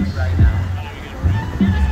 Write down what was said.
right now.